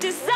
to see.